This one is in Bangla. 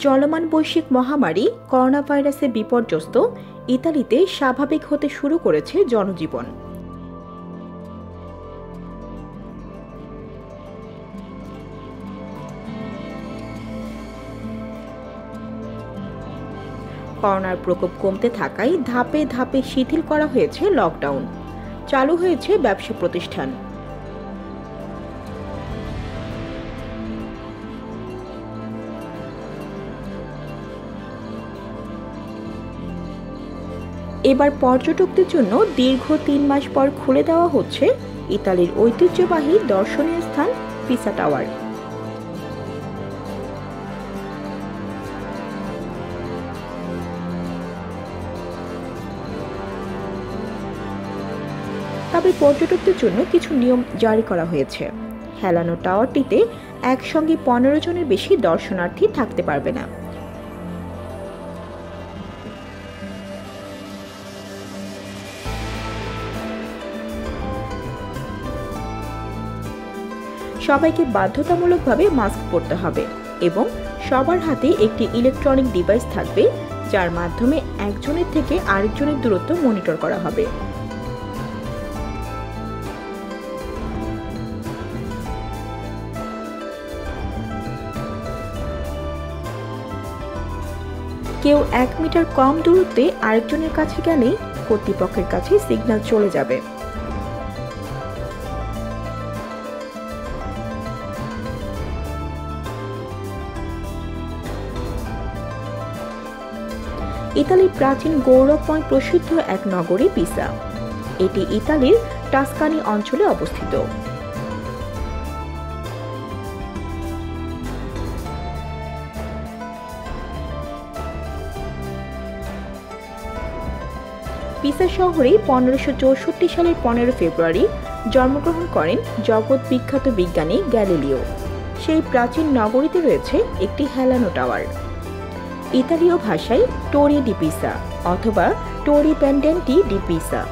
চলমান বৈশ্বিক মহামারী করোনা ভাইরাসে বিপর্যস্ত ইতালিতে স্বাভাবিক হতে শুরু করেছে জনজীবন। করোনার প্রকোপ কমতে থাকায় ধাপে ধাপে শিথিল করা হয়েছে লকডাউন। চালু হয়েছে ব্যবসা প্রতিষ্ঠান। এবার পর্যটকদের জন্য দীর্ঘ তিন মাস পর খুলে দেওয়া হচ্ছে ইতালির ঐতিহ্যবাহী দর্শনীয় স্থান পিসা টাওয়ার। তবে পর্যটকদের জন্য কিছু নিয়ম জারি করা হয়েছে। হেলানো টাওয়ারটিতে একসঙ্গে পনেরো জনের বেশি দর্শনার্থী থাকতে পারবে না। সবাইকে বাধ্যতামূলকভাবে মাস্ক পরতে হবে এবং সবার হাতে একটি ইলেকট্রনিক ডিভাইস থাকবে, যার মাধ্যমে একজনের থেকে আরেকজনের দূরত্ব মনিটর করা হবে। কেউ এক মিটার কম দূরত্বে আরেকজনের কাছে গেলেই কর্তৃপক্ষের কাছে সিগন্যাল চলে যাবে। ইতালির প্রাচীন গৌরবময় প্রসিদ্ধ এক নগরী পিসা। এটি ইতালির টাস্কানি অঞ্চলে অবস্থিত। পিসা শহরে পনেরোশো চৌষট্টি সালের পনেরো ফেব্রুয়ারি জন্মগ্রহণ করেন জগৎ বিখ্যাত বিজ্ঞানী গ্যালিলিও। সেই প্রাচীন নগরীতে রয়েছে একটি হেলানো টাওয়ার। ইতালীয় ভাষায় টোরি ডিপিসা অথবা টোরি প্যান্ডেন্টি ডি পিসা।